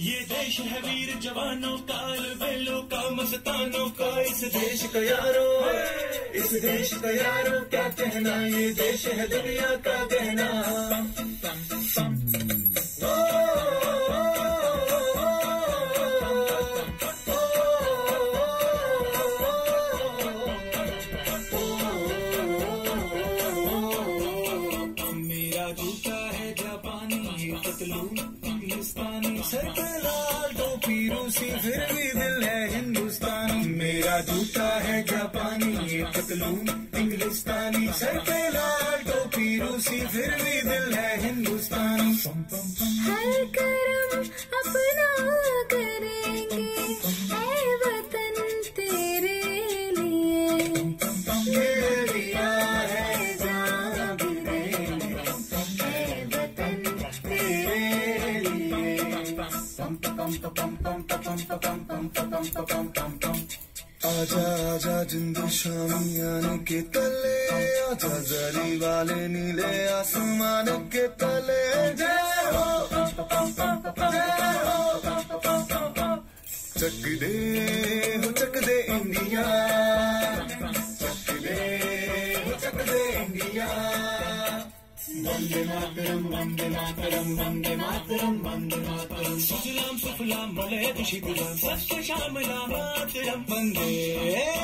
ये देश है वीर जवानों का बेलों का, मस्तानों का। इस देश का यारो, इस देश का यारो, क्या कहना? ये देश है दुनिया का कहना मेरा जूता पतलून हिंदुस्तानी सर पे लाल टोपी रूसी फिर भी दिल है हिंदुस्तानी। मेरा जूता है जापानी, ये पतलू हिंदुस्तानी सर पे लाल टोपी रूसी फिर भी दिल है हिंदुस्तानी। आजा आजा जिंदू शामियाने के तले आजा जरी वाले नीले आसमान के तले जय हो जय हो चक दे हो चक दे India Vande Mataram, Vande Mataram, Vande Mataram, Vande Mataram. Sujalam, Sufalam, Malayati, Shikulam, Sasha Shamala Mataram, Vande.